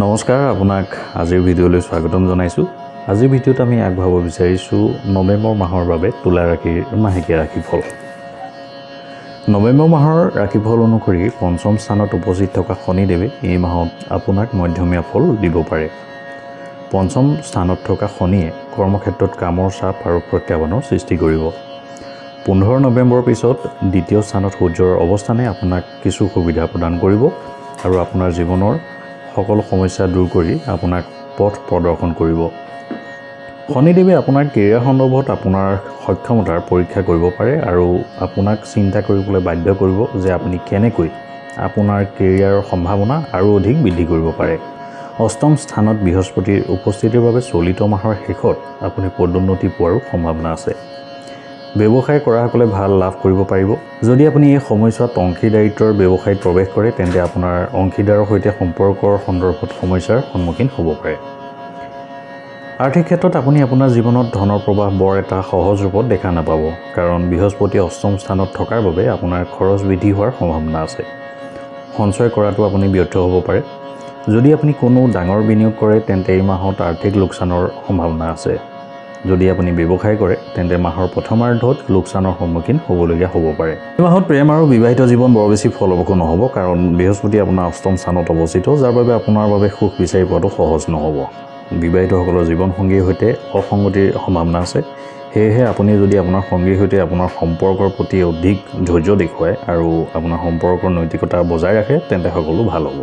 নমস্কাৰ আপোনাক আজিৰ ভিডিঅ'লৈ স্বাগতম জনাইছোঁ। আজিৰ ভিডিঅ'ত আমি আগবঢ়াব বিচাৰিছোঁ নৱেম্বৰ মাহৰ বাবে তুলা ৰাশিৰ মাহেকীয়া ৰাশিফল। নৱেম্বৰ মাহৰ ৰাশিফল অনুসৰি পঞ্চম স্থানত উপস্থিত থকা শনিদেৱে এই মাহত আপোনাক মধ্যমীয়া ফল দিব পাৰে। পঞ্চম স্থানত থকা শনিয়ে কৰ্মক্ষেত্ৰত কামৰ চাপ আৰু প্ৰত্যাহ্বানৰ সৃষ্টি কৰিব। পোন্ধৰ নৱেম্বৰৰ পিছত দ্বিতীয় স্থানত সূৰ্যৰ অৱস্থানে আপোনাক কিছু সুবিধা প্ৰদান কৰিব আৰু আপোনাৰ জীৱনৰ সকলো সমস্যা দূৰ কৰি আপোনাক পথ প্ৰদৰ্শন কৰিব। শনিদেৱে আপোনাৰ কেৰিয়াৰ সন্দৰ্ভত আপোনাৰ সক্ষমতাৰ পৰীক্ষা কৰিব পাৰে আৰু আপোনাক চিন্তা কৰিবলৈ বাধ্য কৰিব যে আপুনি কেনেকৈ আপোনাৰ কেৰিয়াৰৰ সম্ভাৱনা আৰু অধিক বৃদ্ধি কৰিব পাৰে। অষ্টম স্থানত বৃহস্পতিৰ উপস্থিতিৰ বাবে চলিত মাহৰ শেষত আপুনি পদোন্নতি পোৱাৰো সম্ভাৱনা আছে। ব্যৱসায় কৰাসকলে ভাল লাভ কৰিব পাৰিব। যদি আপুনি এই সময়ছোৱাত অংশীদাৰিত্বৰ ব্যৱসায়ত প্ৰৱেশ কৰে তেন্তে আপোনাৰ অংশীদাৰৰ সৈতে সম্পৰ্কৰ সন্দৰ্ভত সমস্যাৰ সন্মুখীন হ'ব পাৰে। আৰ্থিক ক্ষেত্ৰত আপুনি আপোনাৰ জীৱনত ধনৰ প্ৰৱাহ বৰ এটা সহজ ৰূপত দেখা নাপাব কাৰণ বৃহস্পতি অষ্টম স্থানত থকাৰ বাবে আপোনাৰ খৰচ বৃদ্ধি হোৱাৰ সম্ভাৱনা আছে। সঞ্চয় কৰাটো আপুনি ব্যৰ্থ হ'ব পাৰে। যদি আপুনি কোনো ডাঙৰ বিনিয়োগ কৰে তেন্তে এই মাহত আৰ্থিক লোকচানৰ সম্ভাৱনা আছে। যদি আপুনি ব্যৱসায় কৰে তেন্তে মাহৰ প্ৰথমাৰ্ধত লোকচানৰ সন্মুখীন হ'বলগীয়া হ'ব পাৰে। এই মাহত প্ৰেম আৰু বিবাহিত জীৱন বৰ বেছি ফলপ্ৰসূ নহ'ব কাৰণ বৃহস্পতি আপোনাৰ অষ্টম স্থানত অৱস্থিত যাৰ বাবে আপোনাৰ বাবে সুখ বিচাৰি পোৱাটো সহজ নহ'ব। বিবাহিতসকলৰ জীৱনসংগীৰ সৈতে অসংগতিৰ সম্ভাৱনা আছে। সেয়েহে আপুনি যদি আপোনাৰ সংগীৰ সৈতে আপোনাৰ সম্পৰ্কৰ প্ৰতি অধিক ধৈৰ্য দেখুৱায় আৰু আপোনাৰ সম্পৰ্কৰ নৈতিকতা বজাই ৰাখে তেন্তে সকলো ভাল হ'ব।